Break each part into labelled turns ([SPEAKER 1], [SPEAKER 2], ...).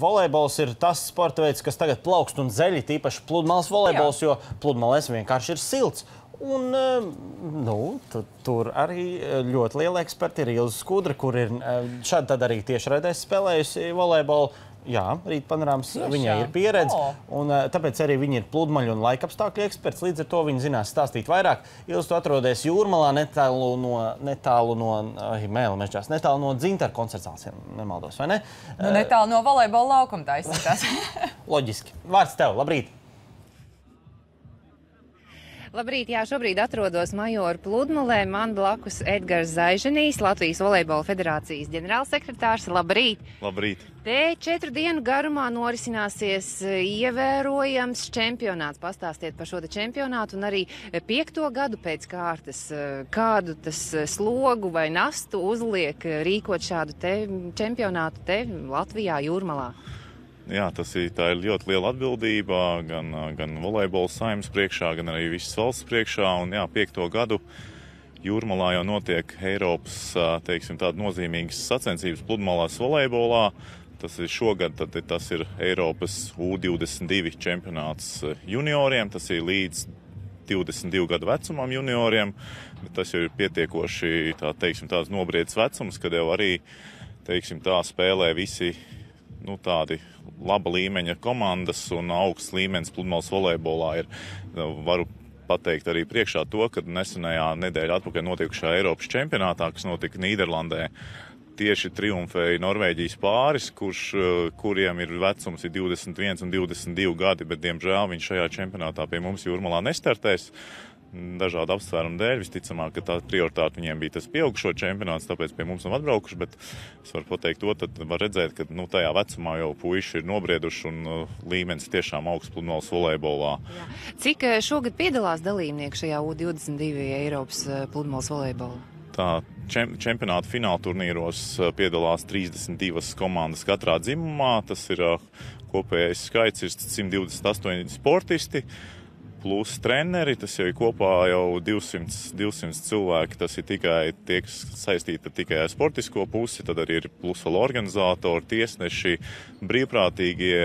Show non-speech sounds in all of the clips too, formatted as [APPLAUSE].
[SPEAKER 1] Volejbols ir tas sporta veids, kas tagad plaukst un zeļ, tīpaši pludmales volejbols, jo pludmales vienkārši ir silts. Un, nu, tu, tur arī ļoti liela eksperta ir Ilza Skudra, kur ir šādi tad arī tiešraidēs spēlējusi volejbolu. Jā, rīt panorāmas viņai ir pieredze. Oh. Un, tāpēc arī viņa ir pludmaļu un laikapstākļu eksperts. Līdz ar to viņa zinās stāstīt vairāk. Ilgs, tu atrodies jūrmalā netālu no, netālu no Mēla mežģās, netālu no dzintara koncertāls, ja nemaldos, vai ne?
[SPEAKER 2] Nu, netālu no volejbola laukuma taisnītās. [LAUGHS]
[SPEAKER 1] Loģiski. Vārds tev, labrīt!
[SPEAKER 3] Labrīt, jā, šobrīd atrodos Majoru pludmalē. Man blakus Edgars Zaiženīs, Latvijas Volejbola federācijas ģenerālsekretārs. Labrīt!
[SPEAKER 4] Labrīt!
[SPEAKER 3] Te četru dienu garumā norisināsies e, ievērojams čempionāts. Pastāstiet par šo čempionātu un arī piekto gadu pēc kārtas. E, kādu tas e, slogu vai nastu uzliek rīkot šādu te čempionātu te Latvijā, Jūrmalā?
[SPEAKER 4] Jā, tas ir, ir ļoti liela atbildība gan, gan volejbola saimnes priekšā, gan arī visas valsts priekšā. Un, jā, piekto gadu jūrmalā jau notiek Eiropas teiksim, nozīmīgas sacensības pludmalās volejbolā. Tas ir šogad, tad tas ir Eiropas U22 čempionāts junioriem. Tas ir līdz 22 gadu vecumam junioriem. Tas jau ir pietiekoši tā, teiksim, tāds nobriedz vecums, kad jau arī teiksim, tā spēlē visi nu, tādi laba līmeņa komandas un augsts līmenis pludmales volejbolā ir. Nu, varu pateikt arī priekšā to, ka nesenajā nedēļā atpakaļ notikušā Eiropas čempionātā, kas notika Nīderlandē, tieši triumfēja Norvēģijas pāris, kurš, kuriem ir vecums ir 21 un 22 gadi, bet diemžēl viņš šajā čempionātā pie mums jūrmalā nestartēs dažādu apsvērumu dēļ. Visticamāk, ka tā prioritāte viņiem bija tas pieaugušo čempionāts, tāpēc pie mums nav atbraukuši. Bet es varu pateikt to, tad var redzēt, ka nu, tajā vecumā jau puiši ir nobrieduši un uh, līmenis tiešām augsts pludmales volejbolā. Jā.
[SPEAKER 3] Cik uh, šogad piedalās dalībnieki šajā U22 Eiropas uh, pludmales volejbolā?
[SPEAKER 4] Tā čem, čempionāta fināla turnīros uh, piedalās 32 komandas katrā dzimumā. Tas ir kopējais skaits ir 128 sportisti plus treneri. Tas jau ir kopā jau 200, 200 cilvēki. Tas ir tikai tie, kas saistīti tikai ar sportisko pusi, tad arī ir plus vēl organizatori, tiesneši, brīvprātīgie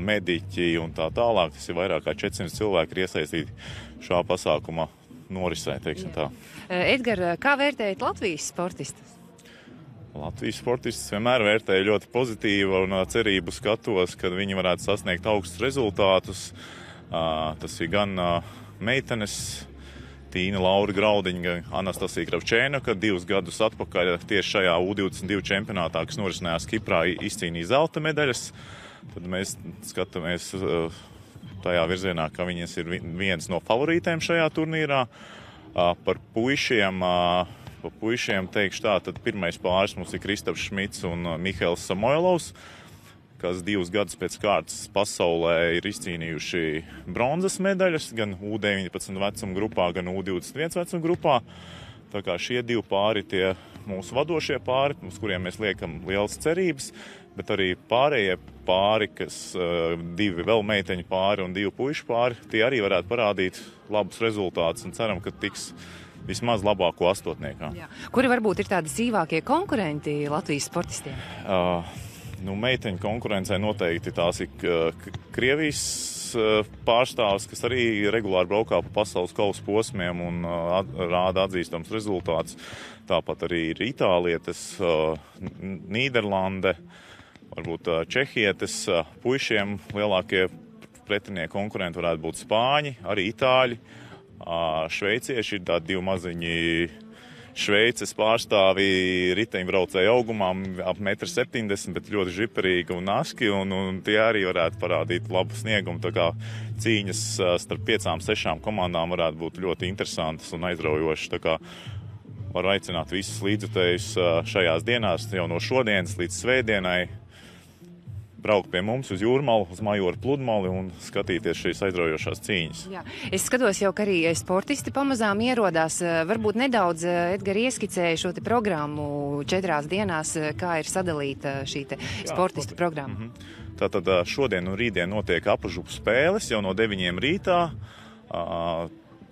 [SPEAKER 4] mediķi un tā tālāk. Tas ir vairāk kā 400 cilvēki iesaistīti šā pasākuma norisē, teiksim tā.
[SPEAKER 3] Edgar, kā vērtējat Latvijas sportistus?
[SPEAKER 4] Latvijas sportistus vienmēr vērtēju ļoti pozitīvi un cerību skatos, ka viņi varētu sasniegt augstus rezultātus. Uh, Tas ir gan meitenes. Tīna Laura Graudiņa, Anastasija Kravčēna, kad divus gadus atpakaļ tieši šajā U22 čempionātā, kas norisinājās Kiprā, izcīnīja zelta medaļas. Tad mēs skatāmies tajā virzienā, ka viņas ir viens no favorītēm šajā turnīrā. Par puišiem, par puišiem teikšu tā, tad pirmais pāris mums ir Kristofs Šmits un Mihails Samoilovs kas divus gadus pēc kārtas pasaulē ir izcīnījuši bronzas medaļas gan U19 vecuma grupā, gan U21 vecuma grupā. Tā kā šie divi pāri ir tie mūsu vadošie pāri, uz kuriem mēs liekam lielas cerības, bet arī pārējie pāri, kas uh, divi vēl meiteņu pāri un divi puišu pāri, tie arī varētu parādīt labus rezultātus un ceram, ka tiks vismaz labāko astotniekā. Jā.
[SPEAKER 3] Kuri varbūt ir tādi sīvākie konkurenti Latvijas sportistiem? Uh,
[SPEAKER 4] Nu, meiteņu konkurencē noteikti tās ir Krievijas eh, pārstāvs, kas arī regulāri braukā pa pasaules kausa posmiem un uh, at, rāda atzīstams rezultāts. Tāpat arī ir Itālietes, Nīderlande, varbūt Čehietes. Puišiem lielākie pretinieki konkurenti varētu būt Spāņi, arī Itāļi. Šveicieši ir tādi divi maziņi Šveices pārstāvji riteņbraucēju augumā ap 1,70 m, bet ļoti žiparīgi un naski, un, un tie arī varētu parādīt labu sniegumu. Tā kā cīņas starp piecām, sešām komandām varētu būt ļoti interesantas un aizraujošas. Varu aicināt visus līdzutējus šajās dienās, jau no šodienas līdz svētdienai, braukt pie mums uz jūrmālu, uz majoru pludmali un skatīties šīs aizraujošās cīņas. Jā.
[SPEAKER 3] Es skatos jau, ka arī sportisti pamazām ierodās. Varbūt nedaudz Edgars ieskicēja šo programmu četrās dienās, kā ir sadalīta šī sportistu programma. Mm -hmm.
[SPEAKER 4] Tātad šodien un rītdien notiek apažupu spēles jau no 9 rītā.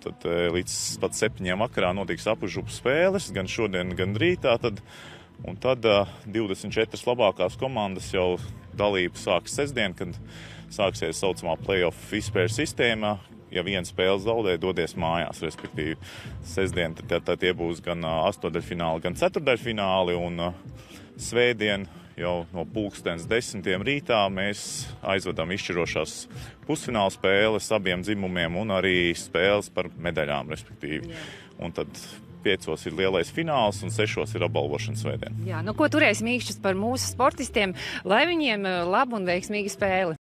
[SPEAKER 4] Tad līdz pat 7 vakarā notiks apažupu spēles, gan šodien, gan rītā. Tad, un tad 24 labākās komandas jau dalība sāks sestdien, kad sāksies tā saucamā playoff izspējas sistēma. Ja viena spēle zaudē, dodies mājās, respektīvi, sestdien tad, tad, tie būs gan astotdaļfināli, gan ceturdaļfināli. Un svētdien jau no pulkstenes desmitiem rītā mēs aizvedam izšķirošās pusfināla spēles abiem dzimumiem un arī spēles par medaļām, respektīvi. Un tad piecos ir lielais fināls un sešos ir apbalvošanas svētdiena.
[SPEAKER 3] Jā, nu ko turēsim īkšķus par mūsu sportistiem, lai viņiem labu un veiksmīgu spēli.